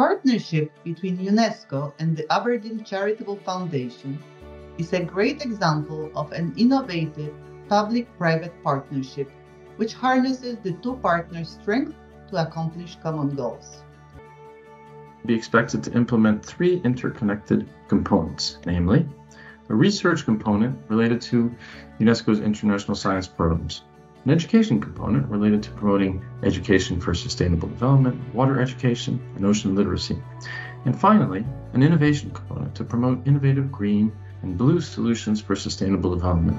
partnership between UNESCO and the abrdn Charitable Foundation is a great example of an innovative public private partnership which harnesses the two partners' strengths to accomplish common goals. Be expected to implement three interconnected components, namely, a research component related to UNESCO's international science programs, an education component related to promoting education for sustainable development, water education, and ocean literacy. And finally, an innovation component to promote innovative green and blue solutions for sustainable development.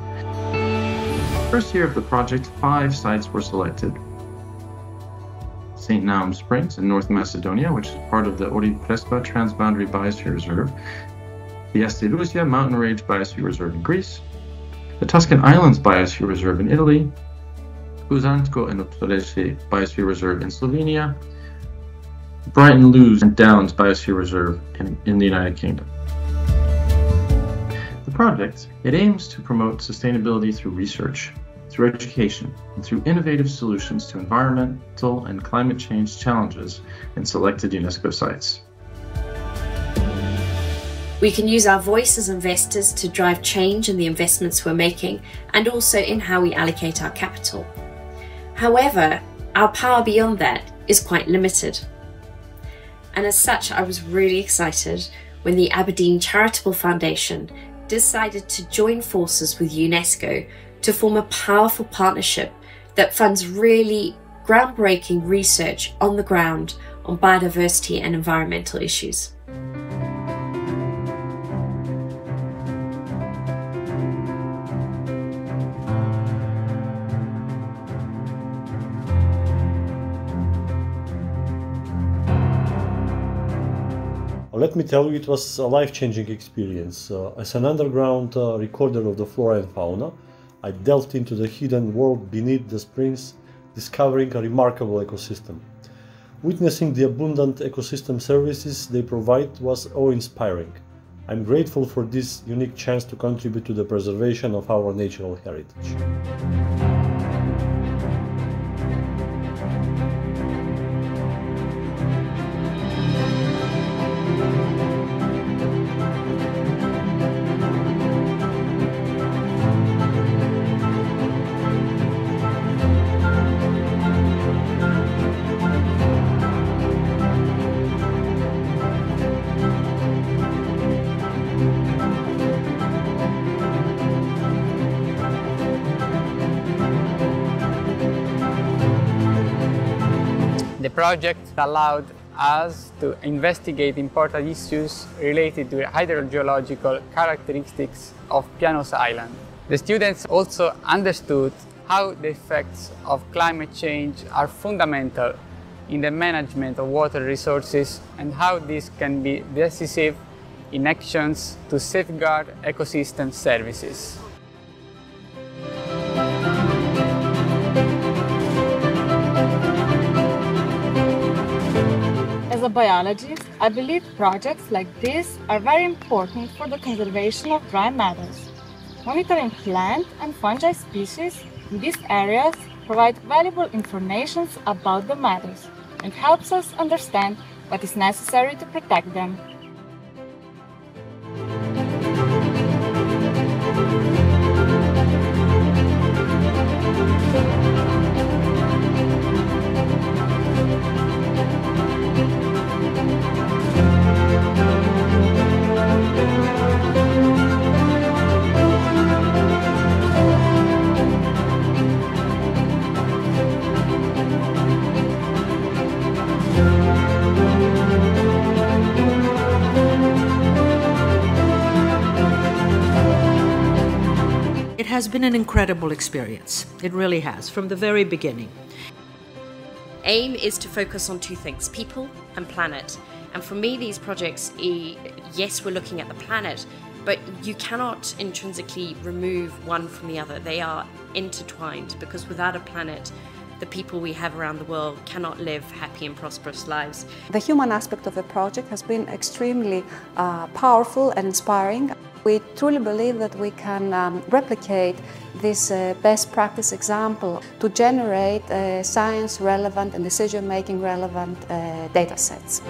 First year of the project, five sites were selected. St. Naum Springs in North Macedonia, which is part of the Ohrid-Prespa Transboundary Biosphere Reserve, the Asterousia Mountain Range Biosphere Reserve in Greece, the Tuscan Islands Biosphere Reserve in Italy, Kozjansko and Obsotelje Biosphere Reserve in Slovenia, Brighton Lewes and Downs Biosphere Reserve in, in the United Kingdom. The project, it aims to promote sustainability through research, through education, and through innovative solutions to environmental and climate change challenges in selected UNESCO sites. We can use our voice as investors to drive change in the investments we're making and also in how we allocate our capital. However, our power beyond that is quite limited. And as such, I was really excited when the abrdn Charitable Foundation decided to join forces with UNESCO to form a powerful partnership that funds really groundbreaking research on the ground on biodiversity and environmental issues. Let me tell you, it was a life-changing experience. Uh, as an underground uh, recorder of the flora and fauna, I delved into the hidden world beneath the springs, discovering a remarkable ecosystem. Witnessing the abundant ecosystem services they provide was awe-inspiring. I'm grateful for this unique chance to contribute to the preservation of our natural heritage. Project allowed us to investigate important issues related to hydrogeological characteristics of Pianosa Island. The students also understood how the effects of climate change are fundamental in the management of water resources and how this can be decisive in actions to safeguard ecosystem services. Biologist, I believe projects like this are very important for the conservation of dry matters. Monitoring plant and fungi species in these areas provide valuable information about the matters and helps us understand what is necessary to protect them. It has been an incredible experience. It really has, from the very beginning. AIM is to focus on two things people and planet. And for me, these projects, yes, we're looking at the planet, but you cannot intrinsically remove one from the other. They are intertwined because without a planet, the people we have around the world cannot live happy and prosperous lives. The human aspect of the project has been extremely uh, powerful and inspiring. We truly believe that we can um, replicate this uh, best practice example to generate uh, science relevant and decision making relevant uh, data sets.